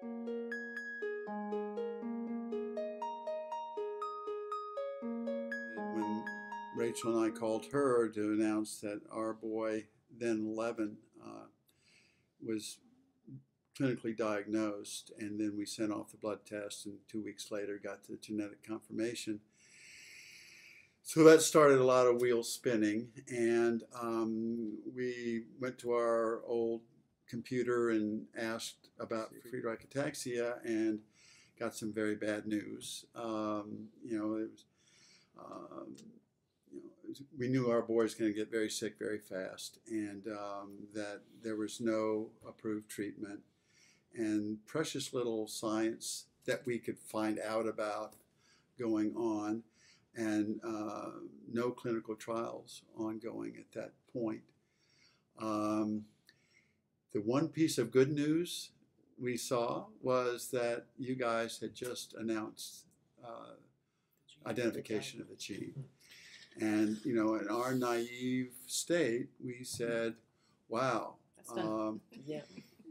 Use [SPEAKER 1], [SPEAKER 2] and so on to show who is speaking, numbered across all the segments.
[SPEAKER 1] When Rachel and I called her to announce that our boy, then 11, uh, was clinically diagnosed, and then we sent off the blood test, and two weeks later got the genetic confirmation. So that started a lot of wheels spinning, and um, we went to our old computer and asked about Friedreich ataxia and got some very bad news. Um, you know, it was, um, you know, we knew our boy was going to get very sick very fast, and um, that there was no approved treatment, and precious little science that we could find out about going on, and uh, no clinical trials ongoing at that point. Um, the one piece of good news we saw was that you guys had just announced uh, identification of the gene. And, you know, in our naive state, we said, wow,
[SPEAKER 2] That's
[SPEAKER 1] um,
[SPEAKER 3] Yeah.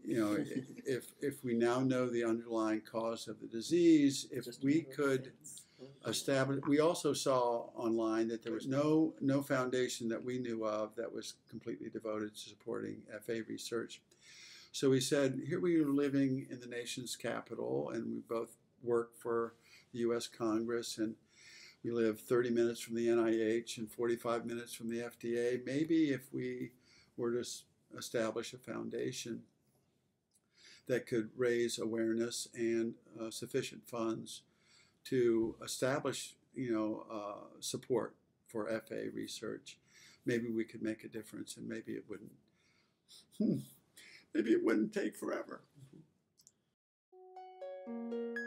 [SPEAKER 1] you know, if, if we now know the underlying cause of the disease, if
[SPEAKER 3] Just
[SPEAKER 1] we could
[SPEAKER 3] sense.
[SPEAKER 1] Establish, we also saw online that there was no, no foundation that we knew of that was completely devoted to supporting FA research. So we said, here we are living in the nation's capital, and we both work for the U.S. Congress, and we live 30 minutes from the NIH and 45 minutes from the FDA. Maybe if we were to establish a foundation that could raise awareness and uh, sufficient funds to establish, you know, uh, support for FA research, maybe we could make a difference, and maybe it wouldn't. Hmm. Maybe it wouldn't take forever. Mm -hmm.